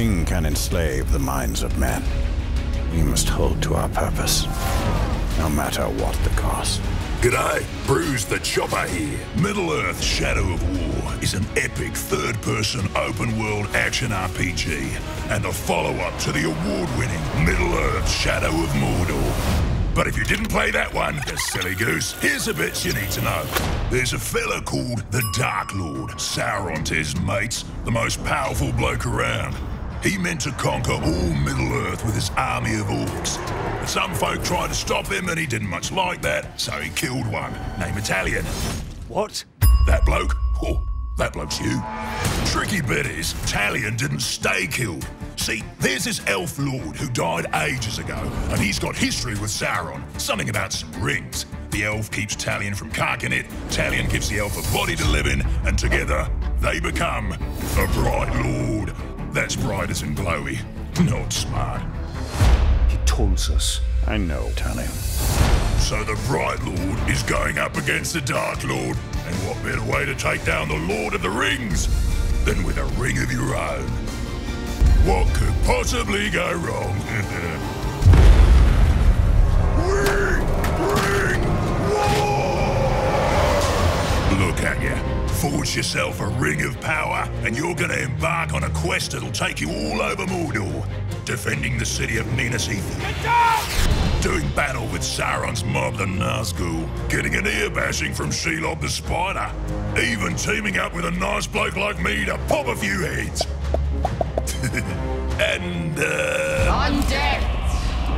ring can enslave the minds of men. We must hold to our purpose, no matter what the cost. G'day, Bruz the Chopper here. Middle-earth Shadow of War is an epic third-person open-world action RPG and a follow-up to the award-winning Middle-earth Shadow of Mordor. But if you didn't play that one, you silly goose, here's a bit you need to know. There's a fella called the Dark Lord, Sauron to his mates, the most powerful bloke around. He meant to conquer all Middle-earth with his army of orcs. But some folk tried to stop him and he didn't much like that, so he killed one, named Talion. What? That bloke? Oh, that bloke's you. Tricky bit is, Talion didn't stay killed. See, there's this elf lord who died ages ago, and he's got history with Sauron. Something about some rings. The elf keeps Talion from carking it, Talion gives the elf a body to live in, and together they become a bright lord. That's bright as in glowy, not smart. He taunts us. I know, Talion. So the Bright Lord is going up against the Dark Lord, and what better way to take down the Lord of the Rings than with a ring of your own? What could possibly go wrong? ring! Ring! Forge yourself a ring of power, and you're gonna embark on a quest that'll take you all over Mordor, defending the city of Minas Ithil. Doing battle with Sauron's mob, the Nazgul, getting an ear bashing from Shelob the Spider, even teaming up with a nice bloke like me to pop a few heads. and, uh. On deck,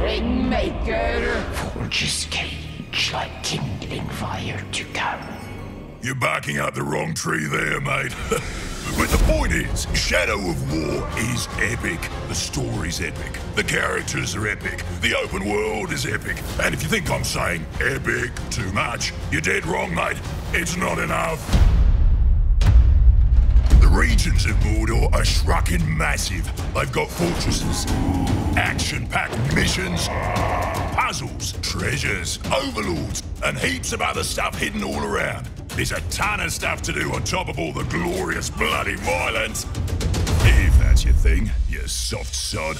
Ringmaker. Forges cage like kindling fire to come. You're barking up the wrong tree there, mate. but the point is, Shadow of War is epic. The story's epic. The characters are epic. The open world is epic. And if you think I'm saying epic too much, you're dead wrong, mate. It's not enough. The regions of Mordor are shrucking massive. They've got fortresses, action-packed missions, puzzles, treasures, overlords, and heaps of other stuff hidden all around. There's a ton of stuff to do on top of all the glorious bloody violence. If that's your thing, you soft sod.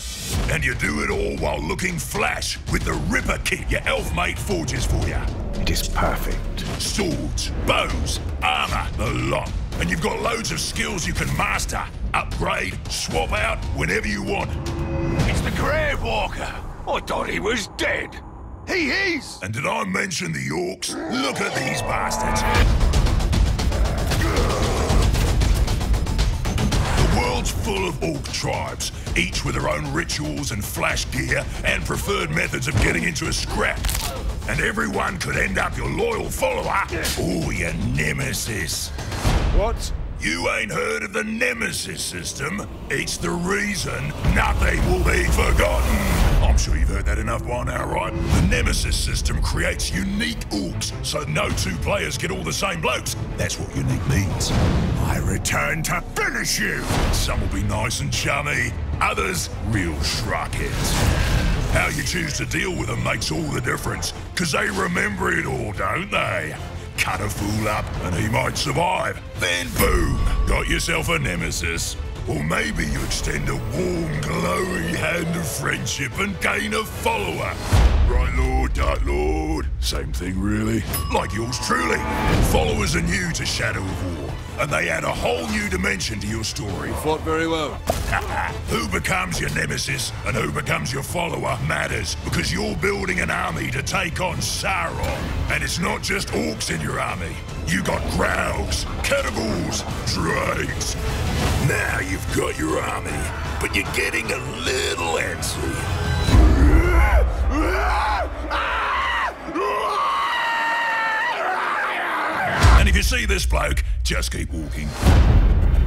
And you do it all while looking flash with the Ripper kit your elf mate forges for you. It is perfect. Swords, bows, armor, the lot. And you've got loads of skills you can master, upgrade, swap out whenever you want. It's the Grave Walker. I thought he was dead. He is. And did I mention the orcs? Look at these bastards. The world's full of orc tribes, each with their own rituals and flash gear and preferred methods of getting into a scrap. And everyone could end up your loyal follower or your nemesis. What? You ain't heard of the Nemesis system? It's the reason nothing will be forgotten. I'm sure you've heard that enough by now, right? The Nemesis system creates unique orcs, so no two players get all the same blokes. That's what unique means. I return to finish you. Some will be nice and chummy, others real shruckheads. How you choose to deal with them makes all the difference, because they remember it all, don't they? Cut a fool up and he might survive. Then boom, got yourself a nemesis. Or maybe you extend a warm, glowy hand of friendship and gain a follower. Right, Lord, Dark Lord. Same thing, really. Like yours truly. Followers are new to Shadow of War, and they add a whole new dimension to your story. You Fought very well. who becomes your nemesis and who becomes your follower matters because you're building an army to take on Sauron. And it's not just orcs in your army. You got Graugs, cannibals, drakes. Now you've got your army, but you're getting a little antsy. See this bloke, just keep walking.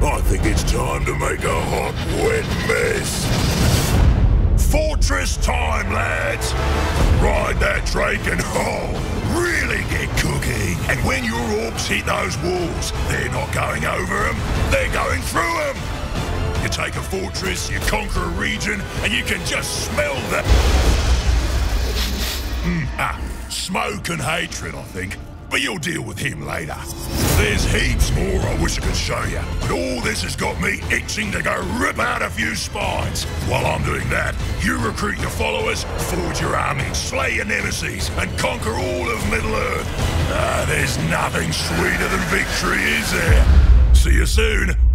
I think it's time to make a hot, wet mess. Fortress time, lads! Ride that drake and oh, really get cooking. And when your orcs hit those walls, they're not going over them, they're going through them. You take a fortress, you conquer a region, and you can just smell the... Mm, ah, smoke and hatred, I think. But you'll deal with him later. There's heaps more I wish I could show you, but all this has got me itching to go rip out a few spines. While I'm doing that, you recruit your followers, forge your army, slay your nemesis, and conquer all of Middle-earth. Ah, there's nothing sweeter than victory, is there? See you soon.